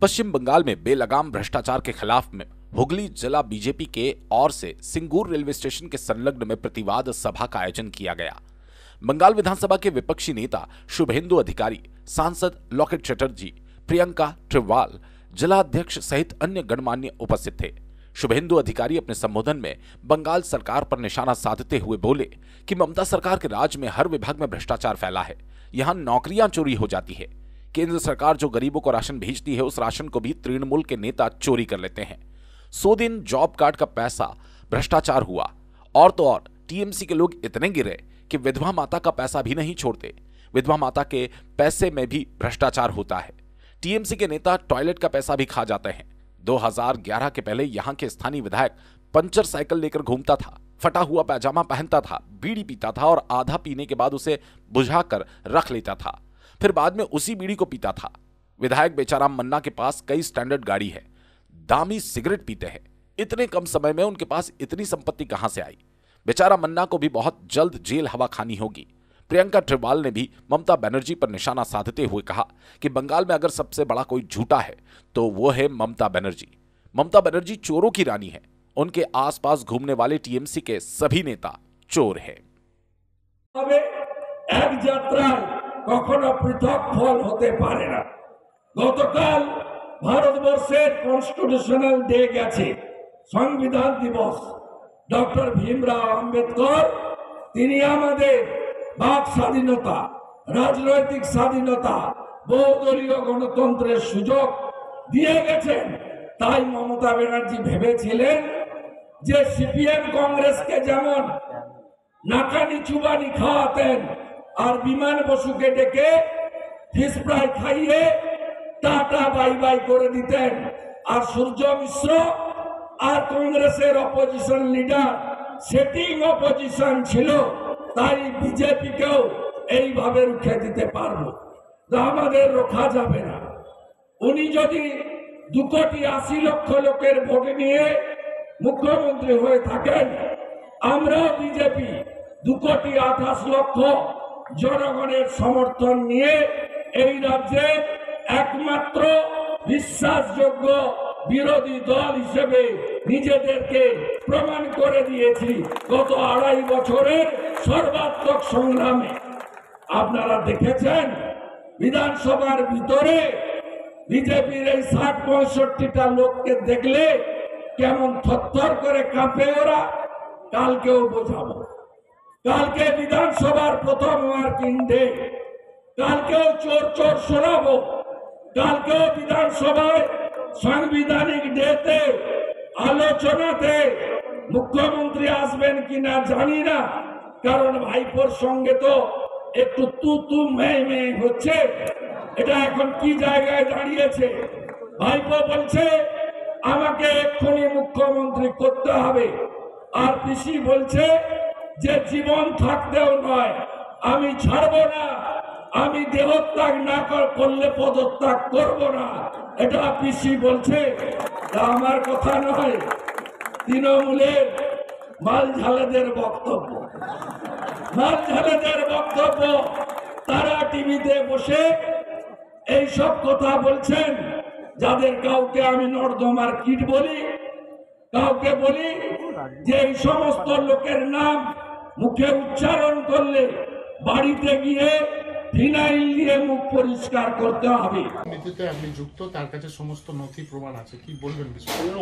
पश्चिम बंगाल में बेलगाम भ्रष्टाचार के खिलाफ में हुगली जिला बीजेपी के ओर से सिंगूर रेलवे स्टेशन के संलग्न में प्रतिवाद सभा का आयोजन किया गया। बंगाल विधानसभा के विपक्षी नेता, शुभेंदु अधिकारी, सांसद लॉकेट चटर्जी, प्रियंका ट्रिवाल जिला अध्यक्ष सहित अन्य गणमान्य उपस्थित थे। शुभेंदु अधिकारी अपने संबोधन में बंगाल सरकार पर निशाना साधते हुए बोले कि ममता सरकार के राज में हर विभाग में भ्रष्टाचार फैला है। यहाँ नौकरियाँ चोरी हो जाती है। केंद्र सरकार जो गरीबों को राशन भेजती है, उस राशन को भी तृणमूल के नेता चोरी कर लेते हैं। सौ दिन जॉब कार्ड का पैसा भ्रष्टाचार हुआ। और तो और, टीएमसी के लोग इतने गिरे कि विधवा माता का पैसा भी नहीं छोड़ते। विधवा माता के पैसे में भी भ्रष्टाचार होता है। टीएमसी के नेता टॉयलेट का पैसा भी खा जाते हैं। 2011 के पहले यहाँ के स्थानीय विधायक पंचर साइकिल लेकर घूमता था, फटा हुआ पैजामा पहनता था, बीड़ी पीता था और आधा पीने के बाद उसे बुझाकर रख लेता था। फिर बाद में उसी बीड़ी को पीता था। विधायक बेचाराम मन्ना के पास कई स्टैंडर्ड गाड़ी है। दामी सिगरेट पीते हैं। इतने कम समय में उनके पास इतनी संपत्ति कहाँ से आई? बेचारा मन्ना को भी बहुत जल्द जेल हवा खानी होगी। प्रियंका ट्रिवाल ने भी ममता बनर्जी पर निशाना साधते हुए कहा कि बंगाल में अगर सबसे बड़ा कोई झूठा है तो वो है ममता बनर्जी। ममता बनर्जी चोरों की रानी है। उनके आसपास घूमने वाले टीएमसी के सभी नेता चोर हैं। एक यात्रा কখনো পৃথক ফল হতে পারে না। গতকাল ভারতবর্ষের কনস্টিটিউশনাল ডে গেছে। সংবিধান দিবস। ডক্টর ভীমরাও আম্বেদকর, তিনি আমাদের বাক স্বাধীনতা, রাজনৈতিক স্বাধীনতা, বহুদলীয় গণতন্ত্রের সুযোগ দিয়ে গেছেন। তাই মমতা ব্যানার্জি ভেবেছিলেন যে সিপিএম কংগ্রেসকে যেমন নাকানি চুবানি খাওয়াতেন আর বিমান বসুকে ডেকে ফিস ফ্রাই খাইয়ে টাটা, বাই বাই করে দিতেন। আর সূর্য মিশ্র আর কংগ্রেসের অপোজিশন লিডার সেটিং অপোজিশন ছিল, তাই বিজেপিকেও এইভাবে রুখে দিতে পারব আমাদের রোখা যাবে না। উনি যদি দু কোটি আশি লক্ষ লোকের ভোট নিয়ে মুখ্যমন্ত্রী হয়ে থাকেন, আমরাও বিজেপি দু কোটি আঠাশ লক্ষ জনগণের সমর্থন নিয়ে এই রাজ্যে একমাত্র বিশ্বাসযোগ্য বিরোধী দল হিসেবে নিজেদেরকে প্রমাণ করে দিয়েছি গত আড়াই বছরের সর্বাত্মক সংগ্রামে। আপনারা দেখেছেন, বিধানসভার ভিতরে বিজেপির এই ষাট পঁয়ষট্টিটা লোককে দেখলে কেমন থরথর করে কাঁপে ওরা, কালকেও বোঝাবো। কালকে বিধানসভার প্রথম ওয়ার্কিং ডে কালকেও চোর চোর শোনাবো, কালকেও বিধানসভায় সাংবিধানিক ডেতে, আলোচনাতে মুখ্যমন্ত্রী আসবেন কিনা জানি না, কারণ ভাইপোর সঙ্গে তো একটু তু তু মেয়ে মেয়ে হচ্ছে, এটা এখন কি জায়গায় দাঁড়িয়েছে? ভাইপো বলছে, আমাকে এক্ষুনি মুখ্যমন্ত্রী করতে হবে, আর পিসি বলছে যে জীবন থাকতেও নয়, আমি ছাড়ব না। আমি দেহত্যাগ না কর- করলে পদত্যাগ করব না। এটা পিসি বলছে আমার কথা নয়। তৃণমূলের মাল ঝালেদের বক্তব্য। মাল ঝালেদের বক্তব্য, তারা টিভিতে বসে এই সব কথা বলছেন। যাদের কাউকে আমি নর্দমার কিট বলি, কাউকে বলি যে এই সমস্ত লোকের নাম মুখে উচ্চারণ করলে বাড়িতে গিয়ে ফিনাইল দিয়ে মুখ পরিষ্কার করতে হবে। নীতিতে আপনি যুক্ত তার কাছে সমস্ত নথি প্রমাণ আছে। কি বলবেন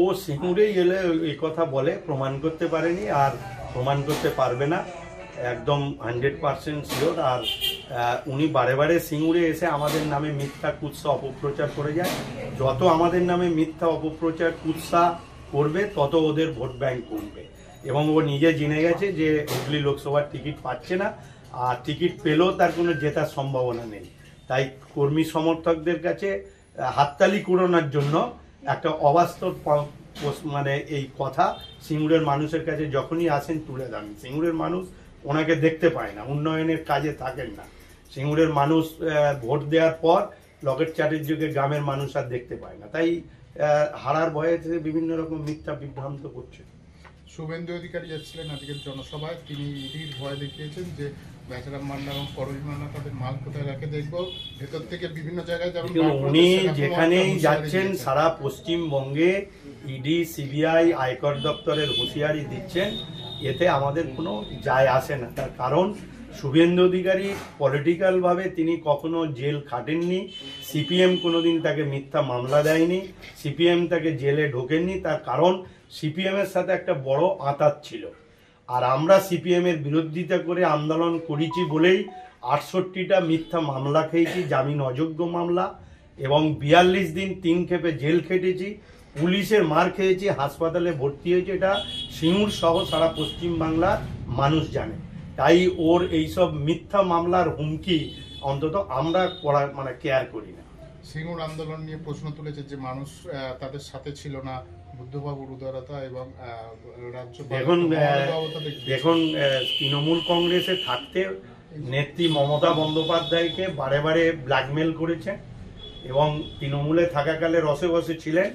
ও সিঙ্গুরেই এলে এই কথা বলে প্রমাণ করতে পারেনি আর প্রমাণ করতে পারবে না। একদম হান্ড্রেড পার্সেন্ট শিওর। আর উনি বারে বারে সিঙ্গুরে এসে আমাদের নামে মিথ্যা কুৎসা অপপ্রচার করে যায়। যত আমাদের নামে মিথ্যা অপপ্রচার কুৎসা করবে তত ওদের ভোট ব্যাংক কমবে। এবং ও নিজে জেনে গেছে যে হুগলি লোকসভার টিকিট পাচ্ছে না, আর টিকিট পেলেও তার কোনো জেতার সম্ভাবনা নেই। তাই কর্মী সমর্থকদের কাছে হাততালি কুড়োনোর জন্য একটা অবাস্তব মানে এই কথা সিঙ্গুরের মানুষের কাছে যখনই আসেন তুলে দেন। সিঙ্গুরের মানুষ ওনাকে দেখতে পায় না, উন্নয়নের কাজে থাকেন না। সিঙ্গুরের মানুষ ভোট দেওয়ার পর লকেট চাটের যুগে গ্রামের মানুষ আর দেখতে পায় না। তাই হারার ভয়ে বিভিন্ন রকম মিথ্যা বিভ্রান্ত করছে। শুভেন্দু অধিকারী যাচ্ছিলেন আজকের জনসভায়। তিনি ইডির ভয় দেখিয়েছেন যে বেচারাম মান্না এবং করবি মান্না তাদের মাল কোথায় রাখে দেখব? ভেতর থেকে বিভিন্ন জায়গায় যেমন উনি যেখানেই যাচ্ছেন সারা পশ্চিমবঙ্গে ইডি সিবিআই আয়কর দপ্তরের হুঁশিয়ারি দিচ্ছেন এতে আমাদের কোনো যায় আসে না। তার কারণ শুভেন্দু অধিকারী পলিটিক্যালভাবে তিনি কখনো জেল খাটেননি সিপিএম কোনোদিন তাকে মিথ্যা মামলা দেয়নি সিপিএম তাকে জেলে ঢোকেননি। তার কারণ সিপিএম এর সাথে একটা বড় আঁতাত ছিল। আর আমরা সিপিএম এর বিরোধিতা করে আন্দোলন করেছি বলেই আটষট্টিটা মিথ্যা মামলা খেয়েছি, জামিন অযোগ্য মামলা, এবং বিয়াল্লিশ দিন তিন খেপে জেল খেটেছি পুলিশের মার খেয়েছি, হাসপাতালে ভর্তি হয়েছে। এটা সিঙ্গুর সহ সারা পশ্চিম বাংলার মানুষ জানে। তাই ওর এইসব মিথ্যা মামলার হুমকি অন্তত আমরা করা মানে কেয়ার করি না। সিঙ্গুর আন্দোলন নিয়ে প্রশ্ন তুলেছে যে মানুষ তাদের সাথে ছিল না। বুদ্ধবাবুর উদারতা এবং রাজ্য আহ, তৃণমূল কংগ্রেসে থাকতে নেত্রী মমতা বন্দ্যোপাধ্যায়কে বারে বারে ব্ল্যাকমেল করেছেন এবং তৃণমূলে থাকাকালে রসে বসে ছিলেন।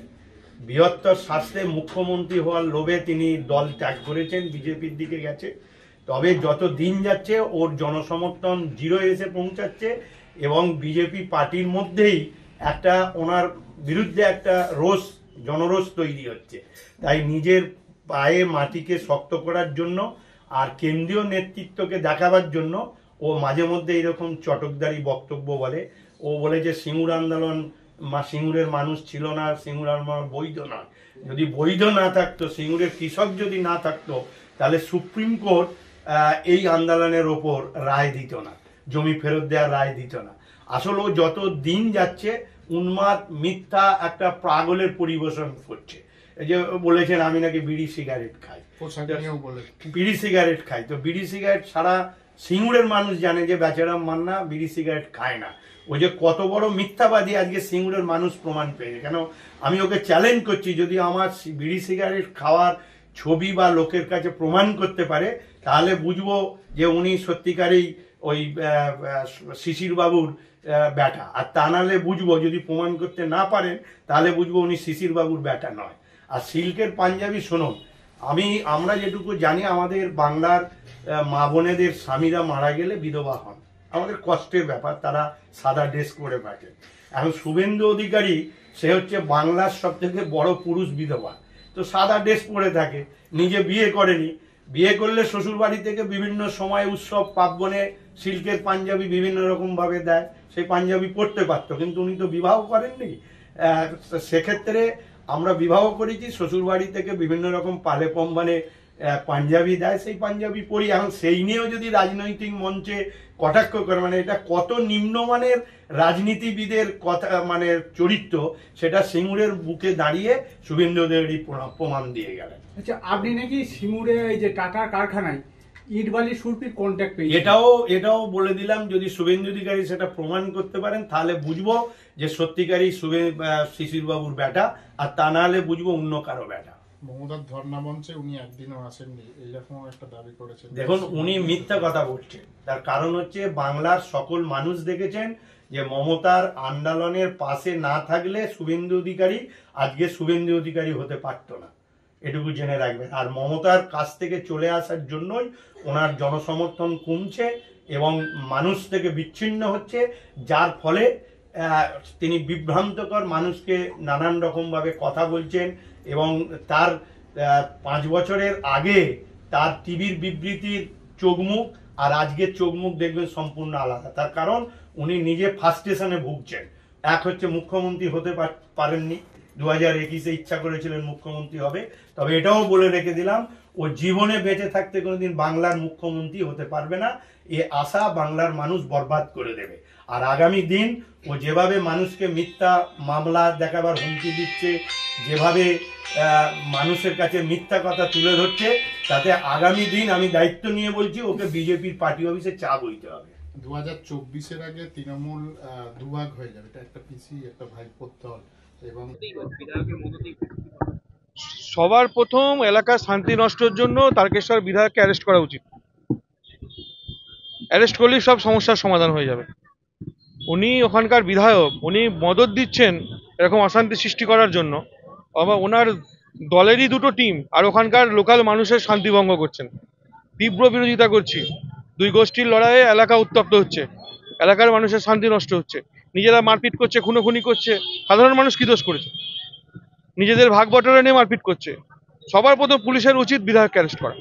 বৃহত্তর স্বার্থে মুখ্যমন্ত্রী হওয়ার লোভে তিনি দল ত্যাগ করেছেন বিজেপির দিকে গেছে। তবে যত দিন যাচ্ছে ওর জনসমর্থন জিরো এসে পৌঁছাচ্ছে এবং বিজেপি পার্টির মধ্যেই একটা ওনার বিরুদ্ধে একটা রোষ জনরোষ তৈরি হচ্ছে। তাই নিজের পায়ে মাটিকে শক্ত করার জন্য আর কেন্দ্রীয় নেতৃত্বকে দেখাবার জন্য ও মাঝে মধ্যে এরকম চটকদারি বক্তব্য বলে। ও বলে যে, সিঙ্গুর আন্দোলন মা, সিঙ্গুরের মানুষ ছিল না, সিঙ্গুর আন্দোলন বৈধ না যদি বৈধ না থাকতো, সিঙ্গুরের কৃষক যদি না থাকতো, তাহলে সুপ্রিম কোর্ট এই আন্দোলনের ওপর রায় দিত না। জমি ফেরত দেওয়ার রায় দিত না। আসলে ও যত দিন যাচ্ছে উন্মাদ মিথ্যা একটা পাগলের পরিবেশন করছে। এই যে বলেছেন আমি নাকি বিড়ি সিগারেট খাই। বিড়ি সিগারেট খাই। তো বিড়ি সিগারেট সারা সিঙ্গুরের মানুষ জানে যে বেচারাম মান্না বিড়ি সিগারেট খায় না। ও যে কত বড় মিথ্যাবাদী আজকে সিঙ্গুরের মানুষ প্রমাণ পেয়েছে। কেন? আমি ওকে চ্যালেঞ্জ করছি যদি আমার বিড়ি সিগারেট খাওয়ার ছবি বা লোকের কাছে প্রমাণ করতে পারে তাহলে বুঝব যে উনি সত্যিকারেই ওই শিশির বাবুর ব্যাটা। আর তা নাহলে বুঝব, যদি প্রমাণ করতে না পারেন, তাহলে বুঝব উনি শিশির বাবুর ব্যাটা নয়। আর সিল্কের পাঞ্জাবি শুনুন, আমি, আমরা যেটুকু জানি, আমাদের বাংলার মা বোনেদের স্বামীরা মারা গেলে বিধবা হন। আমাদের কষ্টের ব্যাপার, তারা সাদা ড্রেস করে থাকেন এখন শুভেন্দু অধিকারী, সে হচ্ছে বাংলার সব থেকে বড় পুরুষ বিধবা। তো সাদা ড্রেস পরে থাকে, নিজে বিয়ে করেনি। বিয়ে করলে শ্বশুর বাড়ি থেকে বিভিন্ন সময় উৎসব, পার্বণে সিল্কের পাঞ্জাবি বিভিন্ন রকম ভাবে দেয়, সেই পাঞ্জাবি পরতে পারতো, কিন্তু উনি তো বিবাহ করেননি। সেক্ষেত্রে আমরা বিবাহ করেছি শ্বশুর বাড়ি থেকে বিভিন্ন রকম পালে পম্বানে পাঞ্জাবি দেয়, সেই পাঞ্জাবি পরি এখন সেই নিয়েও যদি রাজনৈতিক মঞ্চে কটাক্ষ করে মানে এটা কত নিম্নমানের রাজনীতিবিদের কথা মানে চরিত্র, সেটা সিঙ্গুরের বুকে দাঁড়িয়ে শুভেন্দু প্রমা- প্রমাণ দিয়ে গেলেন। আচ্ছা আপনি নাকি সিঙ্গুরে যে টাটার কারখানায় ইট বালি সুরপির কন্ট্যাক্ট পেয়েছেন এটাও এটাও বলে দিলাম যদি শুভেন্দু অধিকারী সেটা প্রমাণ করতে পারেন তাহলে বুঝব যে সত্যিকারই শুভে শিশির বাবুর ব্যাটা আর তা না হলে বুঝব অন্য কারও ব্যাটা। মমতার ধর্ণা মঞ্চে উনি একদিনও আসেননি এইরকম একটা দাবি করেছেন। দেখুন উনি মিথ্যা কথা বলছেন। তার কারণ হচ্ছে বাংলার সকল মানুষ দেখেছেন যে মমতার আন্দোলনের পাশে না থাকলে শুভেন্দু অধিকারী আজকে শুভেন্দু অধিকারী হতে পারতো না। এটুকু জেনে রাখবেন। আর মমতার কাছ থেকে চলে আসার জন্যই ওনার জনসমর্থন কমছে এবং মানুষ থেকে বিচ্ছিন্ন হচ্ছে, যার ফলে তিনি বিভ্রান্তকর মানুষকে নানান রকমভাবে কথা বলছেন এবং তার পাঁচ বছরের আগে তার টিভির বিবৃতির চোখমুখ আর আজকের চোখমুখ দেখবেন সম্পূর্ণ আলাদা। তার কারণ, উনি নিজে ফার্স্টেশনে ভুগছেন। এক হচ্ছে মুখ্যমন্ত্রী হতে পার- পারেননি দু হাজার একুশে ইচ্ছা করেছিলেন মুখ্যমন্ত্রী হবে, তবে এটাও বলে রেখে দিলাম, ও জীবনে বেঁচে থাকতে কোনোদিন বাংলার মুখ্যমন্ত্রী হতে পারবে না, এ আশা বাংলার মানুষ বরবাদ করে দেবে। আর আগামী দিন ও যেভাবে মানুষকে মিথ্যা মামলা দেখাবার হুমকি দিচ্ছে, যেভাবে মানুষের কাছে মিথ্যা কথা তুলে ধরছে, তাতে আগামী দিন আমি দায়িত্ব নিয়ে বলছি, ওকে বিজেপির পার্টি অফিসে চা বইতে হবে। দু হাজার চব্বিশের আগে তৃণমূল দুভাগ হয়ে যাবে, এটা একটা পিসি, একটা ভাইপোর দল। এবং সবার প্রথম এলাকার শান্তি নষ্টের জন্য তারকেশ্বর বিধায়ককে অ্যারেস্ট করা উচিত। অ্যারেস্ট করলেই সব সমস্যার সমাধান হয়ে যাবে। উনি ওখানকার বিধায়ক উনি মদত দিচ্ছেন এরকম অশান্তি সৃষ্টি করার জন্য। আবার ওনার দলেরই দুটো টিম আর ওখানকার লোকাল মানুষের শান্তি ভঙ্গ করছেন। তীব্র বিরোধিতা করছি। দুই গোষ্ঠীর লড়াইয়ে এলাকা উত্তপ্ত হচ্ছে। এলাকার মানুষের শান্তি নষ্ট হচ্ছে। নিজেরা মারপিট করছে, খুনোখুনি করছে, সাধারণ মানুষ কি দোষ করেছে? নিজেদের ভাগ বটরা নিয়ে মারপিট করছে। সবার প্রথম পুলিশের উচিত বিধায়ককে অ্যারেস্ট করা।